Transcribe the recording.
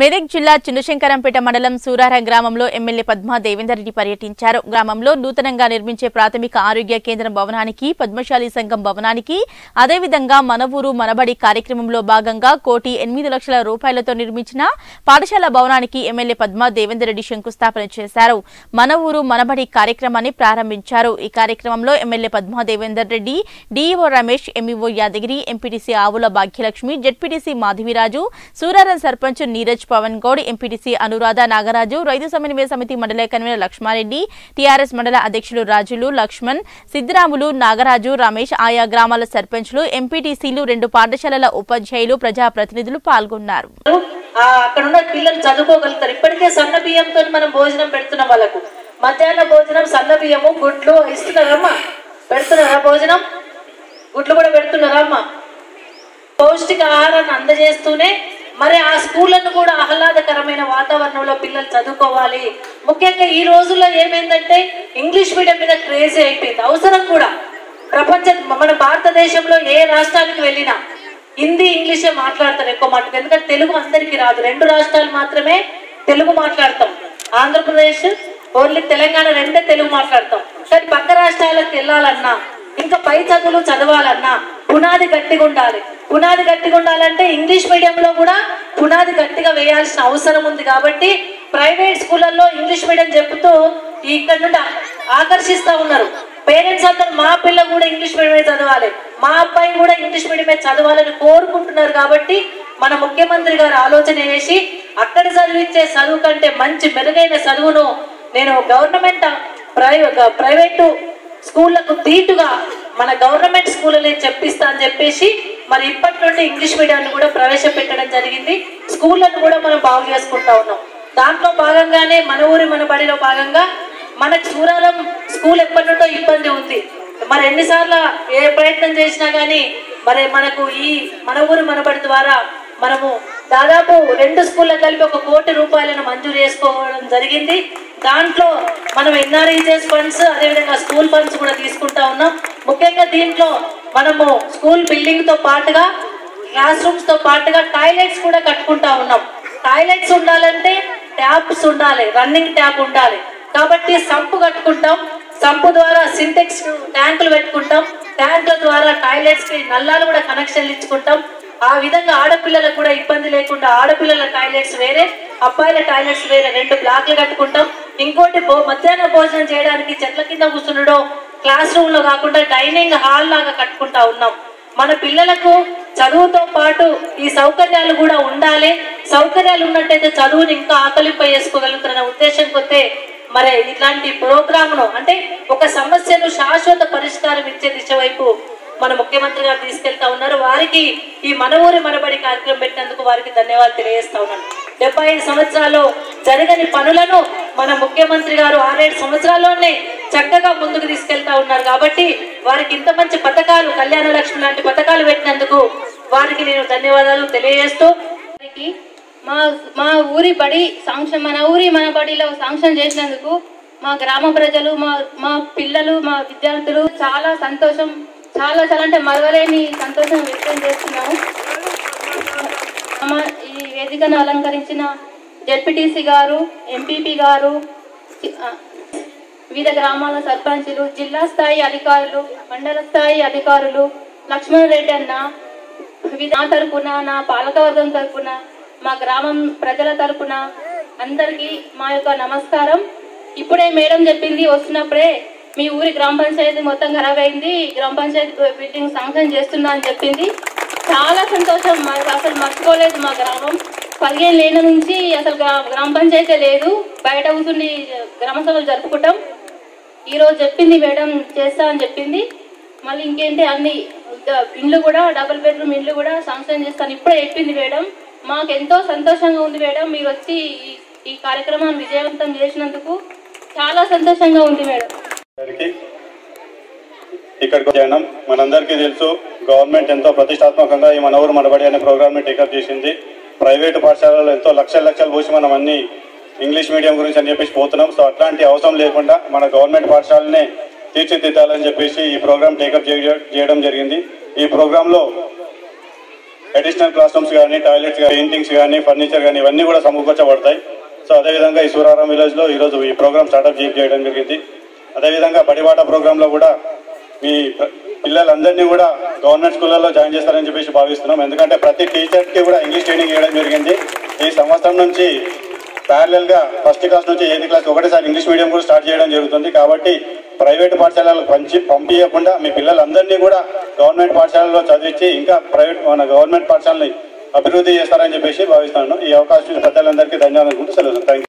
మెదక్ జిల్లా చిన్నశంకరంపేట మండలం సూరారం గ్రామంలో ఎమ్మెల్యే పద్మా దేవేందర్రెడ్డి పర్యటించారు. గ్రామంలో నూతనంగా నిర్మించే ప్రాథమిక ఆరోగ్య కేంద్రం భవనానికి పద్మశాలి సంఘం భవనానికి అదేవిధంగా మనవూరు మనబడి కార్యక్రమంలో భాగంగా కోటి ఎనిమిది లక్షల రూపాయలతో నిర్మించిన పాఠశాల భవనానికి ఎమ్మెల్యే పద్మా దేవేందర్ రెడ్డి శంకుస్థాపన చేశారు. మనవూరు మనబడి కార్యక్రమాన్ని ప్రారంభించారు. ఈ కార్యక్రమంలో MLA Padma Devender Reddy DEO Ramesh MEO Yadagiri MPTC Avula Bhagyalakshmi ZPTC Madhaviraju Suraram sarpanch Neeraj Pavan Goud MPTC Anuradha Nagaraju రైతు సమన్వయ సమితి మండల కన్వీనర్ లక్ష్మారెడ్డి టీఆర్ఎస్ మండల అధ్యక్షులు రాజులు లక్ష్మణ్ సిద్దిరాములు నాగరాజు రమేష్ ఆయా గ్రామాల సర్పంచ్లు ఎంపీటీసీలు రెండు పాఠశాలల ఉపాధ్యాయులు ప్రజాప్రతినిధులు పాల్గొన్నారు. అక్కడ ఉన్న పిల్లలు చదువుకోగలుగుతారు. ఇప్పటికే సన్న బియ్యంతో మనం భోజనం పెడుతున్నాం వాళ్ళకు. మధ్యాహ్న భోజనం సన్న బియ్యము గుడ్లు ఇస్తున్నారమ్మా పెడుతున్నారా భోజనం? గుడ్లు కూడా పెడుతున్నారా అమ్మా? పౌష్టిక ఆహారాన్ని అందజేస్తూనే మరి ఆ స్కూళ్ళను కూడా ఆహ్లాదకరమైన వాతావరణంలో పిల్లలు చదువుకోవాలి. ముఖ్యంగా ఈ రోజుల్లో ఏమైందంటే ఇంగ్లీష్ మీడియం మీద క్రేజీ అయిపోయింది. అవసరం కూడా. ప్రపంచ మన భారతదేశంలో ఏ రాష్ట్రానికి వెళ్ళినా హిందీ ఇంగ్లీషే మాట్లాడతారు ఎక్కువ మటుకు ఎందుకంటే తెలుగు అందరికీ రాదు. రెండు రాష్ట్రాలు మాత్రమే తెలుగు మాట్లాడతాం. ఆంధ్రప్రదేశ్ ఓన్లీ తెలంగాణ రెండే తెలుగు మాట్లాడతాం. కానీ పక్క రాష్ట్రాలకు వెళ్ళాలన్నా ఇంకా పై చదువులు చదవాలన్నా పునాది గట్టిగా ఉండాలి. పునాది గట్టిగా ఉండాలంటే ఇంగ్లీష్ మీడియంలో కూడా పునాది గట్టిగా వేయాల్సిన అవసరం ఉంది కాబట్టి ప్రైవేట్ స్కూళ్ళల్లో ఇంగ్లీష్ మీడియం చెబుతూ ఇక్కడ నుండి ఆకర్షిస్తూ ఉన్నారు. పేరెంట్స్ అందరు మా పిల్ల కూడా ఇంగ్లీష్ మీడియమే చదవాలి? మా అబ్బాయి కూడా ఇంగ్లీష్ మీడియమే చదవాలని కోరుకుంటున్నారు కాబట్టి మన ముఖ్యమంత్రి గారు ఆలోచన చేసి అక్కడ చదివించే చదువు కంటే మంచి మెరుగైన చదువును నేను గవర్నమెంట్ ప్రైవే ప్రైవేటు స్కూళ్ళకు తీటుగా మన గవర్నమెంట్ స్కూళ్ళని చెప్పిస్తా అని చెప్పేసి మరి ఇప్పటి నుండి ఇంగ్లీష్ మీడియాన్ని కూడా ప్రవేశపెట్టడం జరిగింది. స్కూళ్ళను కూడా మనం బాగు చేసుకుంటా ఉన్నాం. దాంట్లో భాగంగానే మన ఊరి మన బడిలో భాగంగా మన చూరాలం స్కూల్ ఎప్పటి నుండో ఇబ్బంది ఉంది. మరి ఎన్నిసార్లు ఏ ప్రయత్నం చేసినా కానీ మరి మనకు ఈ మన ఊరు మనబడి ద్వారా మనము దాదాపు రెండు స్కూళ్ళకు కలిపి ఒక కోటి రూపాయలను మంజూరు చేసుకోవడం జరిగింది. దాంట్లో మనం ఎన్ఆర్ఈజెస్ ఫండ్స్ అదేవిధంగా స్కూల్ ఫండ్స్ కూడా తీసుకుంటా ఉన్నాం. ముఖ్యంగా దీంట్లో మనము స్కూల్ బిల్డింగ్తో పాటుగా క్లాస్ రూమ్స్తో పాటుగా టాయిలెట్స్ కూడా కట్టుకుంటా ఉన్నాం. టాయిలెట్స్ ఉండాలంటే ట్యాప్స్ ఉండాలి రన్నింగ్ ట్యాప్ ఉండాలి. కాబట్టి సంపు కట్టుకుంటాం. సంపు ద్వారా సింటెక్స్ ట్యాంకులు పెట్టుకుంటాం. ట్యాంకుల ద్వారా టాయిలెట్స్కి నల్లాలు కూడా కనెక్షన్లు ఇచ్చుకుంటాం. ఆ విధంగా ఆడపిల్లలకు కూడా ఇబ్బంది లేకుండా ఆడపిల్లల టాయిలెట్స్ వేరే అబ్బాయిల టాయిలెట్స్ వేరే రెండు బ్లాక్లు కట్టుకుంటాం. ఇంకోటి మధ్యాహ్న భోజనం చేయడానికి చెట్ల కింద కూర్చుండడం క్లాస్ రూమ్లో కాకుండా డైనింగ్ హాల్ లాగా కట్టుకుంటా ఉన్నాం. మన పిల్లలకు చదువుతో పాటు ఈ సౌకర్యాలు కూడా ఉండాలి. సౌకర్యాలు ఉన్నట్టయితే చదువుని ఇంకా ఆకలింప చేసుకోగలుగుతారన్న ఉద్దేశం కొద్దే మరి ఇట్లాంటి ప్రోగ్రామ్ను అంటే ఒక సమస్యను శాశ్వత పరిష్కారం ఇచ్చే దిశ వైపు మన ముఖ్యమంత్రి గారు తీసుకెళ్తా ఉన్నారు. వారికి ఈ మన ఊరి మనబడి కార్యక్రమం పెట్టినందుకు వారికి ధన్యవాదాలు తెలియజేస్తా ఉన్నాను. డెబ్బై ఐదు సంవత్సరాలు జరగని పనులను మన ముఖ్యమంత్రి గారు ఆరేడు సంవత్సరాల్లోనే చక్కగా ముందుకు తీసుకెళ్తా ఉన్నారు. కాబట్టి వారికి ఇంత మంచి పథకాలు కళ్యాణ లక్ష్మి లాంటి పథకాలు పెట్టినందుకు వారికి నేను ధన్యవాదాలు తెలియజేస్తూ వారికి మా మా ఊరి బడి సాంక్షన్ మన ఊరి మన బడిలో సాంక్షన్ చేసినందుకు మా గ్రామ ప్రజలు మా మా పిల్లలు మా విద్యార్థులు చాలా సంతోషం చాలా చాలా అంటే మరవలేని సంతోషం వ్యక్తం చేస్తున్నాము. ఈ వేదికను అలంకరించిన జడ్పీటీసీ గారు ఎంపీపీ గారు వివిధ గ్రామాల సర్పంచులు జిల్లా స్థాయి అధికారులు మండల స్థాయి అధికారులు లక్ష్మణ్ రెడ్డి అన్న నా తరపున నా పాలకవర్గం తరపున మా గ్రామం ప్రజల తరపున అందరికీ మా యొక్క నమస్కారం. ఇప్పుడే మేడం చెప్పింది వస్తున్నప్పుడే మీ ఊరి గ్రామ పంచాయతీ మొత్తం ఖరాబ్ అయింది. గ్రామ పంచాయతీ బిల్డింగ్ శాంక్షన్ చేస్తున్నా అని చెప్పింది. చాలా సంతోషం. మాకు అసలు మర్చిపోలేదు మా గ్రామం. పదిహేను లేని నుంచి అసలు గ్రా- గ్రామ పంచాయతీ లేదు. బయట కూర్చుని గ్రామ సభలు జరుపుకుంటాం. ఈరోజు చెప్పింది మేడం చేస్తా అని చెప్పింది. మళ్ళీ ఇంకేంటి అన్ని ఇండ్లు కూడా డబుల్ బెడ్రూమ్ ఇండ్లు కూడా శాంక్షన్ చేస్తాను. ఇప్పుడే చెప్పింది మేడం. మాకు ఎంతో సంతోషంగా ఉంది మేడం. మీరు వచ్చి ఈ- ఈ కార్యక్రమాన్ని విజయవంతం చేసినందుకు చాలా సంతోషంగా ఉంది మేడం. గారికి ఇక్కడికి చేయడం మనందరికీ తెలుసు గవర్నమెంట్ ఎంతో ప్రతిష్టాత్మకంగా ఈ మన ఊరు మనబడి అనే ప్రోగ్రామ్ని టేకప్ చేసింది. ప్రైవేటు పాఠశాలలో ఎంతో లక్షల లక్షలు పోసి మనం అన్ని ఇంగ్లీష్ మీడియం గురించి అని చెప్పేసి పోతున్నాం. సో అట్లాంటి అవసరం లేకుండా మన గవర్నమెంట్ పాఠశాలనే తీర్చిదిద్దాలని చెప్పేసి ఈ ప్రోగ్రామ్ టేకప్ చేయడం జరిగింది. ఈ ప్రోగ్రాంలో అడిషనల్ క్లాస్ రూమ్స్ కానీ టాయిలెట్స్ కానీ పెయింటింగ్స్ కానీ ఫర్నిచర్ కానీ ఇవన్నీ కూడా సమకూర్చబడతాయి. సో అదేవిధంగా ఈ సూరారం విలేజ్లో ఈరోజు ఈ ప్రోగ్రామ్ స్టార్టప్ చేయడం జరిగింది. అదేవిధంగా బడివాట ప్రోగ్రామ్లో కూడా మీ పిల్లలందరినీ కూడా గవర్నమెంట్ స్కూళ్ళలో జాయిన్ చేస్తారని చెప్పేసి భావిస్తున్నాం. ఎందుకంటే ప్రతి టీచర్కి కూడా ఇంగ్లీష్ ట్రైనింగ్ ఇవ్వడం జరిగింది. ఈ సంవత్సరం నుంచి ప్యారలల్గా ఫస్ట్ క్లాస్ నుంచి ఎయిత్ క్లాస్ ఒకటేసారి ఇంగ్లీష్ మీడియం కూడా స్టార్ట్ చేయడం జరుగుతుంది. కాబట్టి ప్రైవేట్ పాఠశాలలకు పంచి పంపించకుండా మీ పిల్లలందరినీ కూడా గవర్నమెంట్ పాఠశాలలో చదివించి ఇంకా ప్రైవేట్ మన గవర్నమెంట్ పాఠశాలని అభివృద్ధి చేస్తారని చెప్పేసి భావిస్తున్నాను. ఈ అవకాశం పెద్దలందరికీ ధన్యవాదాలు. సెలవు. థ్యాంక్